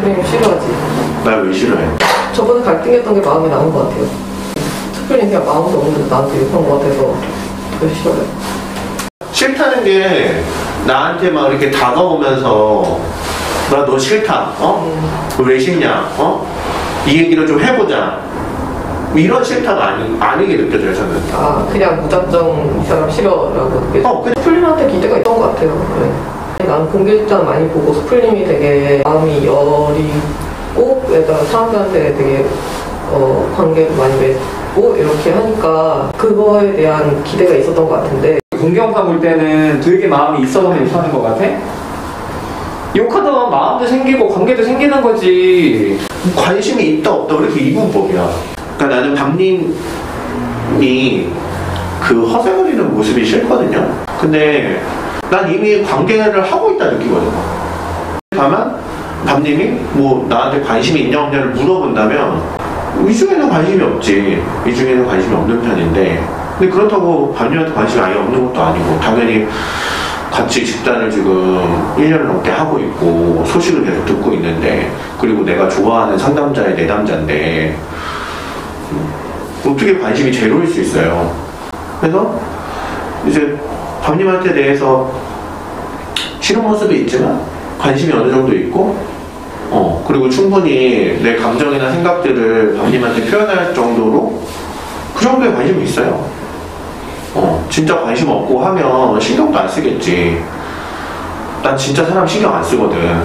선생님 싫어하지. 날 왜 싫어해? 저번에 갈등했던 게 마음에 남은 것 같아요. 특별히 그냥 마음도 없는데 나한테 욕한 것 같아서 더 싫어요. 싫다는 게 나한테 막 이렇게 다가오면서 나 너 싫다 어? 왜 싫냐 어? 이 얘기를 좀 해보자 이런 싫다가 아니, 아니게 느껴져요 저는 아 그냥 무작정 이 사람 싫어라고. 어, 그냥- 스플님한테 기대가 있던 것 같아요. 네. 나는 공개장 많이 보고 스플님이 되게 마음이 여리고 약간 사람들한테 되게 어, 관계도 많이 맺고 이렇게 하니까 그거에 대한 기대가 있었던 것 같은데 공개 영상 볼 때는 되게 마음이 있어서만 욕하는 것 같아? 욕하다 보면 마음도 생기고 관계도 생기는 거지. 관심이 있다 없다 그렇게 이분법이야 그러니까 나는 박님이 그 허세거리는 모습이 싫거든요 근데 난 이미 관계를 하고 있다 느끼거든. 다만 박님이 뭐 나한테 관심이 있냐 없냐를 물어본다면 이 중에는 관심이 없지. 이 중에는 관심이 없는 편인데. 근데 그렇다고 박님한테 관심이 아예 없는 것도 아니고 당연히 같이 집단을 지금 1년을 넘게 하고 있고 소식을 계속 듣고 있는데 그리고 내가 좋아하는 상담자의 내담자인데 음, 어떻게 관심이 제로일 수 있어요? 그래서 이제 박님한테 대해서 싫은 모습이 있지만 관심이 어느 정도 있고 어 그리고 충분히 내 감정이나 생각들을 박님한테 표현할 정도로 그 정도의 관심이 있어요 어, 진짜 관심 없고 하면 신경도 안 쓰겠지. 난 진짜 사람 신경 안 쓰거든.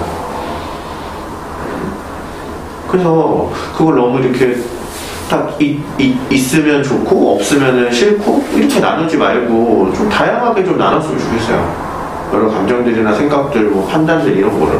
그래서 그걸 너무 이렇게 딱 이, 이- 있으면 좋고 없으면 싫고 이렇게 나누지 말고 좀 다양하게 좀 나눴으면 좋겠어요. 여러 감정들이나 생각들, 뭐 판단들 이런 거를.